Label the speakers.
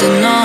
Speaker 1: to know